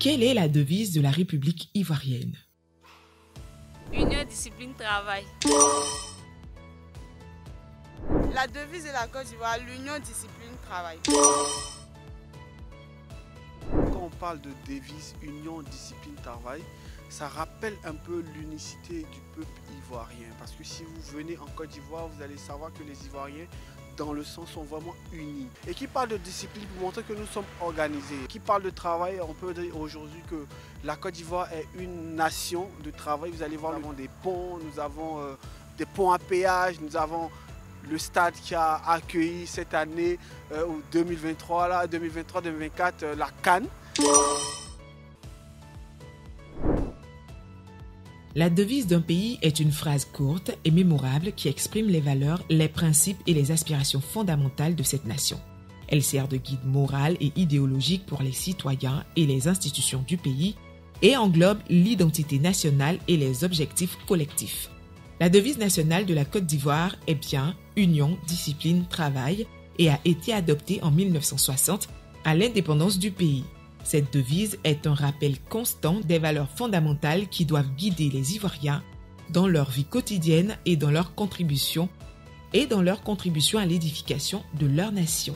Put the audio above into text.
Quelle est la devise de la République ivoirienne? Union, discipline, travail. La devise de la Côte d'Ivoire, l'union, discipline, travail. Quand on parle de devise union, discipline, travail, ça rappelle un peu l'unicité du peuple ivoirien. Parce que si vous venez en Côte d'Ivoire, vous allez savoir que les Ivoiriens, dans le sens, sont vraiment unis. Et qui parle de discipline pour montrer que nous sommes organisés. Qui parle de travail, on peut dire aujourd'hui que la Côte d'Ivoire est une nation de travail. Vous allez voir, nous avons des ponts, nous avons euh, des ponts à péage, nous avons le stade qui a accueilli cette année, euh, 2023, là, 2023-2024, euh, la Cannes. La devise d'un pays est une phrase courte et mémorable qui exprime les valeurs, les principes et les aspirations fondamentales de cette nation. Elle sert de guide moral et idéologique pour les citoyens et les institutions du pays et englobe l'identité nationale et les objectifs collectifs. La devise nationale de la Côte d'Ivoire est bien Union, Discipline, Travail et a été adoptée en 1960 à l'indépendance du pays. Cette devise est un rappel constant des valeurs fondamentales qui doivent guider les Ivoiriens dans leur vie quotidienne et dans leur contribution et dans leur contribution à l'édification de leur nation.